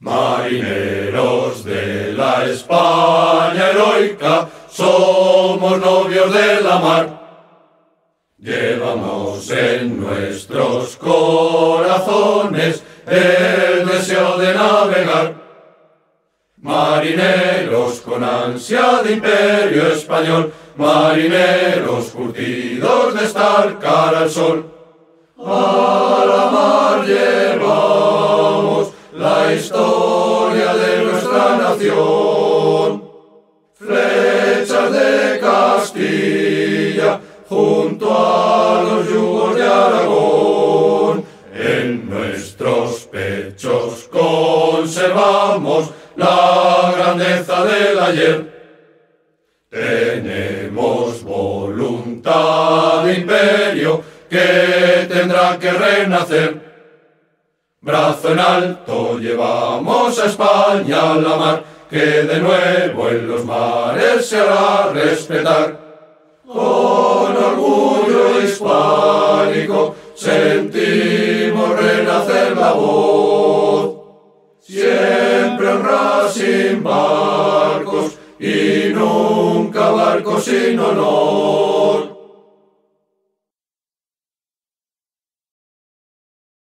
Marineros de la España heroica, somos novios de la mar. Llevamos en nuestros corazones el deseo de navegar. Marineros con ansia de imperio español, marineros curtidos de estar cara al sol. A la mar de nuestra nación. Flechas de Castilla junto a los yugos de Aragón. En nuestros pechos conservamos la grandeza del ayer. Tenemos voluntad de imperio que tendrá que renacer. Brazo en alto llevamos a España la mar, que de nuevo en los mares se hará respetar. Con orgullo hispánico sentimos renacer la voz. Siempre honra sin barcos y nunca barcos sin honor.